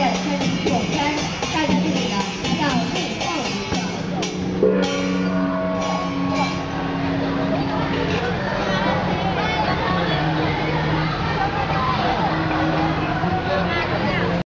感谢您的坐